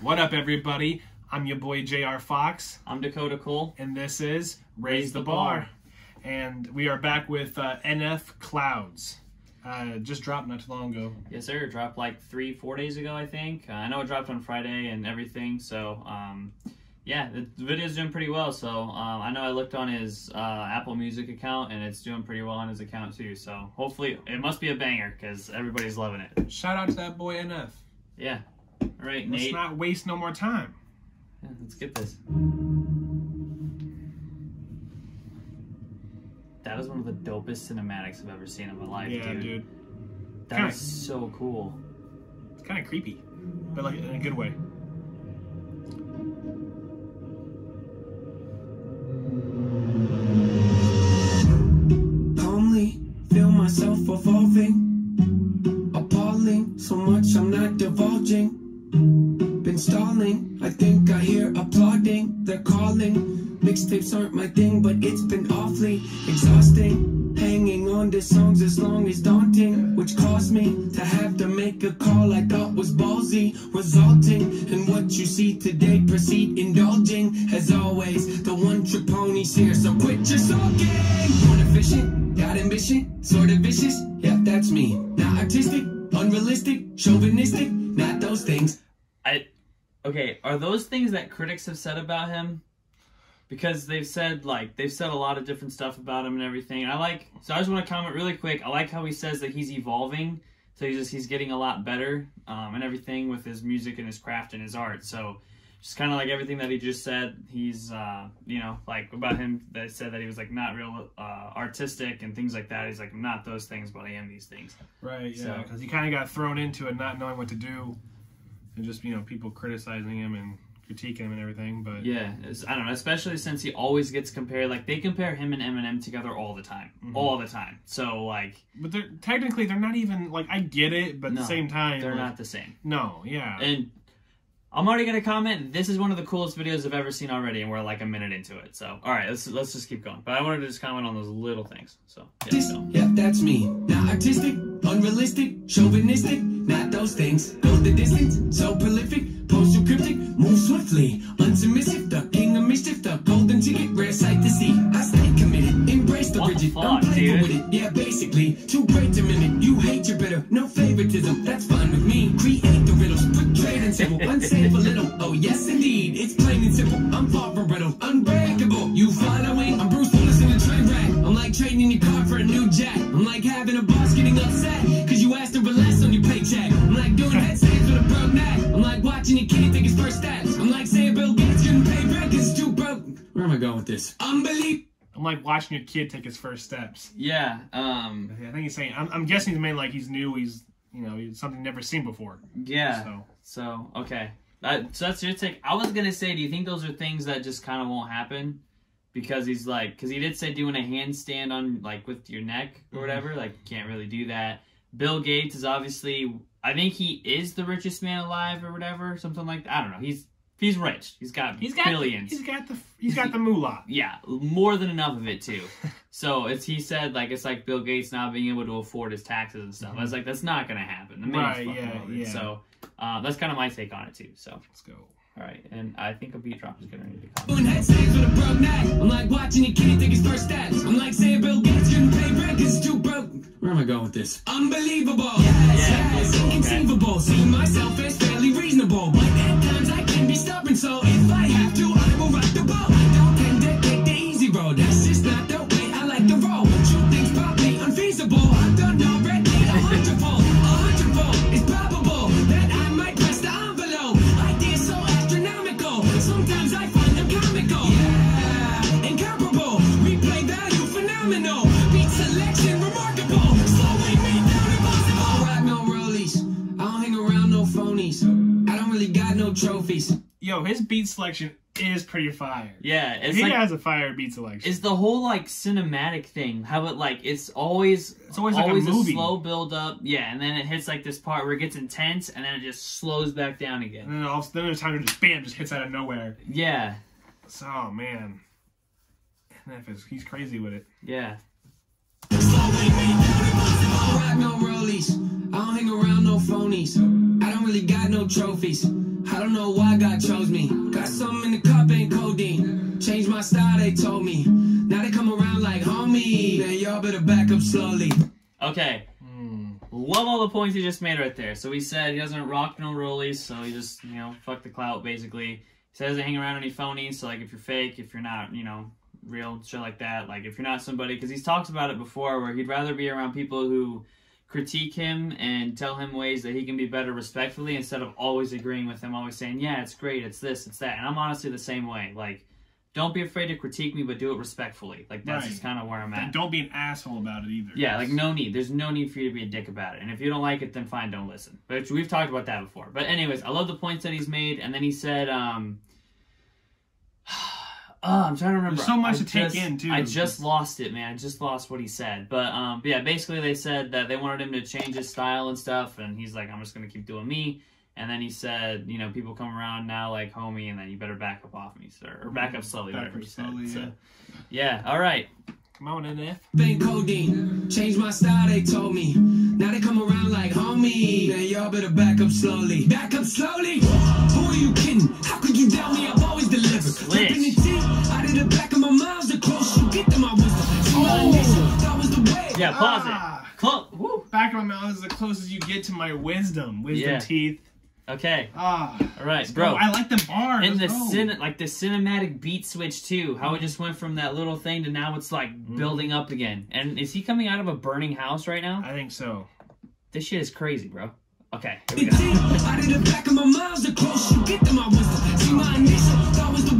What up, everybody? I'm your boy JR Fox, I'm Dakota Kole. and this is Raise the Bar. And we are back with uh, NF Clouds. Uh, just dropped not too long ago. Yes, sir. It dropped like three, four days ago, I think. Uh, I know it dropped on Friday and everything. So, um, yeah, the, the video's doing pretty well. So, um, I know I looked on his uh, Apple Music account and it's doing pretty well on his account too. So, hopefully, it must be a banger because everybody's loving it. Shout out to that boy NF. Yeah. All right, Let's Nate. not waste no more time. Yeah, let's get this. That is one of the dopest cinematics I've ever seen in my life, yeah, dude. dude. That Kinda- is so cool. It's kind of creepy, but like in a good way. Aren't my thing but it's been awfully exhausting. Hanging on to songs as long as daunting which caused me to have to make a call i thought was ballsy resulting in what you see today. Proceed indulging as always the one trick pony's here. So quit your sulking born efficient got ambition sort of vicious. Yep that's me. Not artistic unrealistic chauvinistic. Not those things. I okay, are those things that critics have said about him? Because they've said like they've said a lot of different stuff about him and everything. I like so I just want to comment really quick. I like how he says that he's evolving. So he's just he's getting a lot better um, and everything with his music and his craft and his art. So just kind of like everything that he just said. He's uh, you know like about him that said that he was like not real uh, artistic and things like that. He's like I'm not those things, but I am these things. Right, yeah. So- Because he kind of got thrown into it, not knowing what to do, and just you know people criticizing him and critiquing him and everything. But Yeah, it's, I don't know, especially since he always gets compared. Like they compare him and Eminem together all the time, mm-hmm. all the time. So like but they're technically they're not even like I get it, but at the same time they're like, not the same. No, yeah. And I'm already gonna comment. This is one of the coolest videos I've ever seen already, and we're like a minute into it. So all right, let's let's just keep going. But I wanted to just comment on those little things. So yeah, This, so. yep, that's me. Now, artistic, unrealistic, chauvinistic, not those things. Go the distance, so prolific, postal cryptic, move swiftly, unsubmissive, the king of mischief, the golden ticket, rare sight to see. I stay committed, embrace the What the rigid, fuck, I'm playful dude? with it. Yeah, basically, too great to mimic. You hate your bitter, no favoritism, that's fine with me. Like saying Bill Gates couldn't pay rent because it's too broke. Where am I going with this? Unbelievable. I'm like watching a kid take his first steps. Yeah, um, I think he's saying I'm, I'm guessing he's meant like he's new. He's you know he's something never seen before. yeah. So So okay, that, so that's your take. I was gonna say, do you think those are things that just kind of won't happen? Because he's like, because he did say doing a handstand on like with your neck or whatever, like you can't really do that. Bill Gates is obviously, I think he is the richest man alive or whatever, something like that. I don't know. He's he's rich. He's got he's got billions. He's got the he's got the moolah. yeah, more than enough of it too. so as he said like it's like Bill Gates not being able to afford his taxes and stuff. I was like, that's not gonna happen. The man's Right, yeah, loaded. yeah. So uh, that's kind of my take on it too. So. Let's go. All right, and I think a beat drop is getting ready to come. Doing headstands with a broke neck. I'm like watching your kid take his first steps. I'm like saying Bill Gates couldn't pay rent because it's too broke. Where am I going with this? Unbelievable. Yes, yes, okay. inconceivable. Trophies. His beat selection is pretty fire. Yeah, it's he like has a fire beat selection. it's the whole like cinematic thing. How it like it's always It's always like a movie. slow build up. Yeah, and then it hits like this part where it gets intense, and then it just slows back down again. and then all then there's time to just bam, just hits out of nowhere. Yeah, So oh, man, NF is he's crazy with it. yeah. Slowing me down impossible. I rock no rollies. I don't hang around no phonies. I don't really got no trophies. I don't know why God chose me. Got something in the cup, ain't codeine. Changed my style, they told me. Now they come around like homie. Then y'all better back up slowly. Okay. Hmm. Love all the points he just made right there. So he said he doesn't rock no rollies, so he just, you know, fuck the clout basically. He says doesn't hang around any phonies, so like if you're fake, if you're not, you know, real, shit like that, like if you're not somebody, because he's talked about it before where he'd rather be around people who critique him and tell him ways that he can be better respectfully instead of always agreeing with him, always saying, yeah, it's great, it's this, it's that. And I'm honestly the same way. Like, don't be afraid to critique me, but do it respectfully. Like, that's Right. just kind of where I'm at. And don't be an asshole about it either. Yeah, like no need. There's no need for you to be a dick about it. And if you don't like it, then fine, don't listen. But we've talked about that before. But anyways, I love the points that he's made. And then he said, um, oh, I'm trying to remember. There's so much I to take in, too. I just lost it, man. I just lost what he said. But um, but yeah, basically they said that they wanted him to change his style and stuff, and he's like, I'm just gonna keep doing me. And then he said, you know, people come around now like homie, and then you better back up off me, sir, or back up slowly, Back whatever up he said. slowly, So, yeah. yeah, all right. Come on, NF. Ain't codeine. Changed my style, they told me. Now they come around like homie. Then y'all better back up slowly. Back up slowly? Who are you kidding? How could you doubt me? I've always delivered. Slick. Way. Yeah, pause Ah. it. Close. Woo. Back of my mouth is the closest you get to my wisdom. Wisdom Yeah. teeth. Okay. Ah. All right, Let's bro. go. I like the bar. and the Let's go. cin- like the cinematic beat switch too. How it just went from that little thing to now it's like Mm-hmm. building up again. And is he coming out of a burning house right now? I think so. This shit is crazy, bro. Okay, here The we go.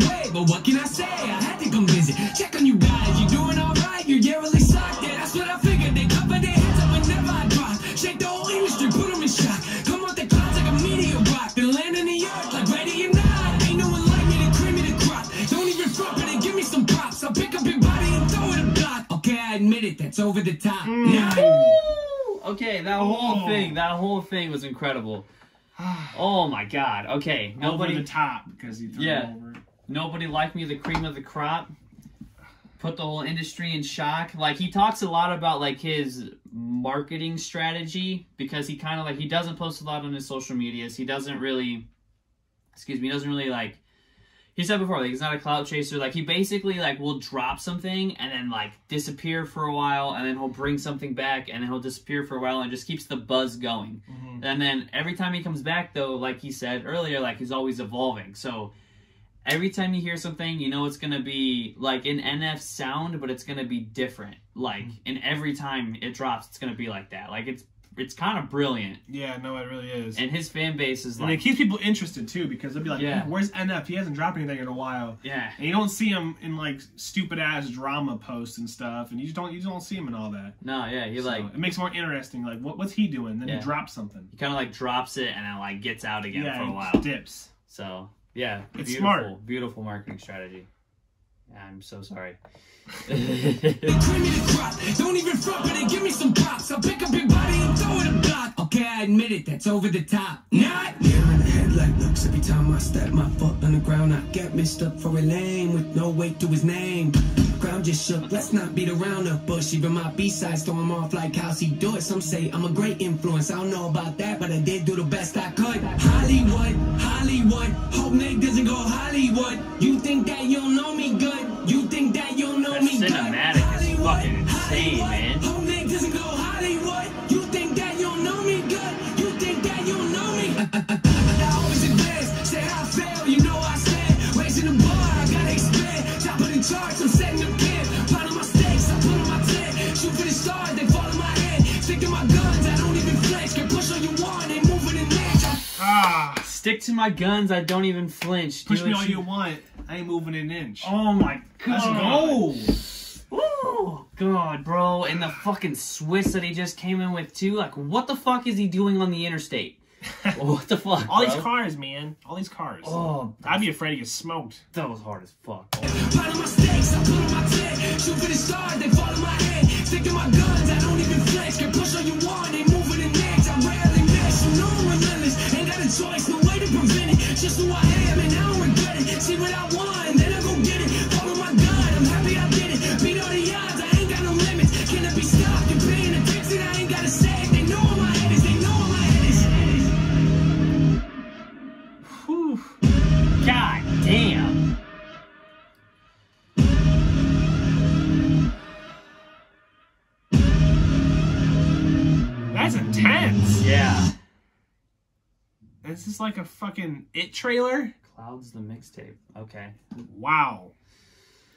Teeth out of the back of my mouth. The closer you get to my wisdom. See my initial, that was the way. But what can I say? I had to come visit. Check on you guys. You doing alright? You're yearly socked. Yeah, that's what I figured. They cover their heads up whenever I drop. Shake the whole industry, put them in shock. Come out the clouds like a meteor rock. Then land in the earth like ready or not. Ain't no one like me to cream me the crop. Don't even front, but they give me some props. I'll pick up your body and throw it a block. Okay, I admit it. That's over the top. Mm. Now, Okay, that whole Oh. thing, that whole thing was incredible. Oh my god. Okay, Over nobody the top because he threw Yeah. it over. Nobody like me the cream of the crop. Put the whole industry in shock. Like he talks a lot about like his marketing strategy because he kind of like he doesn't post a lot on his social medias. He doesn't really excuse me he doesn't really like he said before like he's not a clout chaser. Like he basically like will drop something and then like disappear for a while and then he'll bring something back and then he'll disappear for a while and just keeps the buzz going. Mm-hmm. And then every time he comes back though like he said earlier like he's always evolving. So every time you hear something, you know it's gonna be like an NF sound, but it's gonna be different. Like, hmm. and every time it drops, it's gonna be like that. Like, it's it's kind of brilliant, Yeah, no, it really is. And, and his fan base is it like, it keeps people interested too because they'll be like, Yeah. "Where's NF? He hasn't dropped anything in a while." yeah, And you don't see him in like stupid ass drama posts and stuff, and you just don't you just don't see him in all that. no, yeah, he So like it makes it more interesting. Like, what, what's he doing? Then Yeah. he drops something. he kind of like drops it and then like gets out again yeah, for a while. dips. So yeah, It's beautiful, smart. beautiful marketing strategy. I'm so sorry. cream me the crop. Don't even front, but they give me some props. I'll pick up your body and throw it a block. Okay, I admit it, that's over the top. Not here in the headlight looks every time I step my foot on the ground. I get mixed up for a lane with no weight to his name. Ground just shook, let's not beat around the bush. Even my B-sides throw him off like how's he do it. Some say I'm a great influence. I don't know about that, but I did do the best I could. Hollywood, Hollywood. Hope Nate doesn't go Hollywood. You think that you'll know me good? You think that you'll know That me good? cinematic is fucking insane, Hollywood. man. Stick to my guns. I don't even flinch. Do push me all you want. I ain't moving an inch. Oh my god. Let's go. Oh god, bro, and the fucking Swiss that he just came in with too. Like, what the fuck is he doing on the interstate? what the fuck? All bro? these cars, man. All these cars. Oh, I'd be afraid to get smoked. that was hard as fuck. Pounding my stakes, I put on my tent. Shoot for the stars, they fall in my hand. Stick to my guns, I don't even flinch. Can push all you want, they moving an inch. I rarely miss, you know I'm relentless. Ain't got a choice, Just who I am, and I don't regret it. See what I want, This is like a fucking it trailer. Clouds the mixtape. Okay. Wow.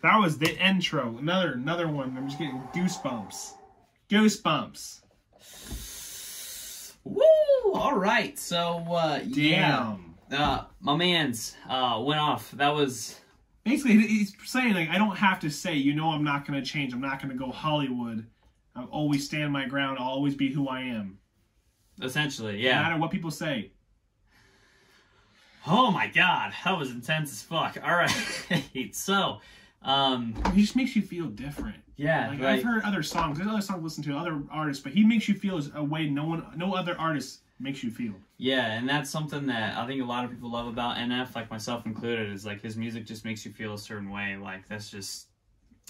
That was the intro. Another another one. I'm just getting goosebumps. Goosebumps. Woo! All right. So uh yeah. Damn. Uh my man's uh went off. That was Basically, he's saying like I don't have to say, you know, I'm not gonna change. I'm not gonna go Hollywood. I'll always stand my ground. I'll always be who I am. essentially, yeah. No yeah. matter what people say. Oh my god, that was intense as fuck. All right. so, um He just makes you feel different. yeah, Like like, I've heard other songs. There's other songs to listen to other artists, but he makes you feel a way no one, no other artist makes you feel. Yeah, and that's something that I think a lot of people love about NF, like myself included, is like his music just makes you feel a certain way. Like that's just,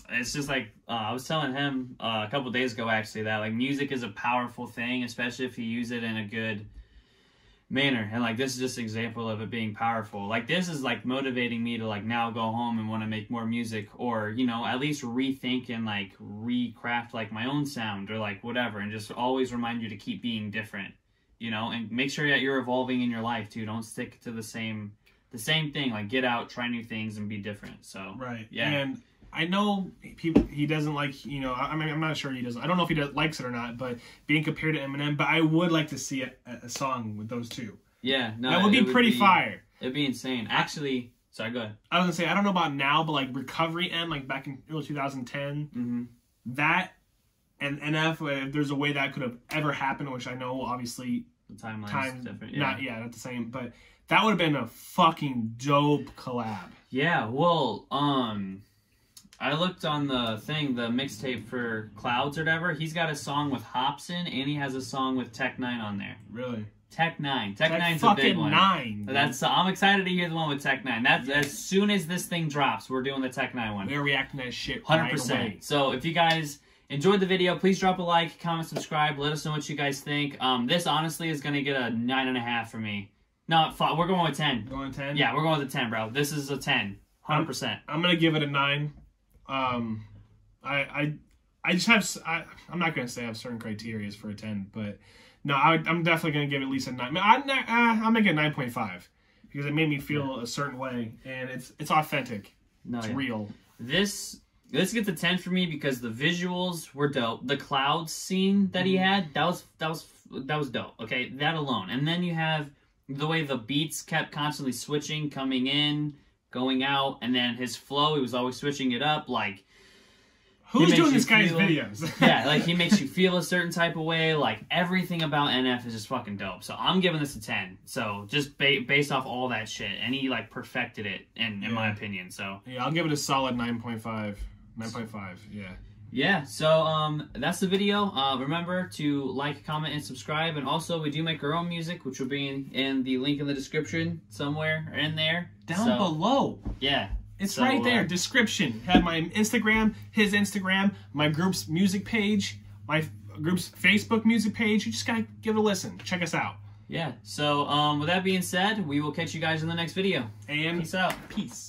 it's just like uh, I was telling him uh, a couple days ago actually that like music is a powerful thing, especially if you use it in a good manner. And like this is just an example of it being powerful. Like this is like motivating me to like now go home and want to make more music, or you know at least rethink and like recraft like my own sound or like whatever, and just always remind you to keep being different you know and make sure that you're evolving in your life too don't stick to the same the same thing like get out try new things and be different so Right. Yeah. And I know people he doesn't like you know I mean I'm not sure he doesn't I don't know if he does, likes it or not but being compared to Eminem but I would like to see a, a song with those two. Yeah no that would be it pretty fire. It'd be insane. Actually sorry go ahead. I was gonna say I don't know about now but like Recovery M like back in early 2010 mm-hmm. that and NF if there's a way that could have ever happened which I know obviously the timeline time different yeah. not yeah not the same but that would have been a fucking dope collab. Yeah well um I looked on the thing, the mixtape for Clouds or whatever. He's got a song with Hopsin, and he has a song with Tech N9ne on there. really Tech N9ne, Tech That Nine's a big fucking one. nine dude. That's I'm excited to hear the one with Tech N9ne. That's as soon as this thing drops, we're doing the Tech N9ne one. we're reacting to that shit Hundred right percent. So if you guys enjoyed the video, please drop a like, comment, subscribe. Let us know what you guys think. Um, this honestly is gonna get a nine and a half for me. No, five, we're going with ten. going 10 Yeah, we're going with a ten, bro. This is a ten. Hundred percent. I'm gonna give it a nine. Um, I I I just have I I'm not gonna say I have certain criteria for a ten, but no, I, I'm definitely gonna give it at least a nine. I, I, I'll make it nine point five because it made me feel a certain way and it's it's authentic, No, it's yeah. real. This this gets a ten for me because the visuals were dope. The clouds scene that he had that was that was that was dope. Okay, that alone, and then you have the way the beats kept constantly switching, coming in, going out, and then his flow. He was always switching it up. Like Who's doing this guy's feel- videos? yeah, like he makes you feel a certain type of way. Like everything about NF is just fucking dope. So I'm giving this a ten. So just ba- based off all that shit, and he like perfected it, in in my opinion. So. yeah, I'll give it a solid 9.5. 9.5. Yeah. Yeah, so um, that's the video. Uh, remember to like, comment, and subscribe. And also, we do make our own music, which will be in, in the link in the description somewhere or in there. Down So, below. Yeah. It's So, right there. uh, Description. Have my Instagram, his Instagram, my group's music page, my group's Facebook music page. You just gotta give it a listen. Check us out. Yeah. So um, with that being said, we will catch you guys in the next video. And Peace out. peace.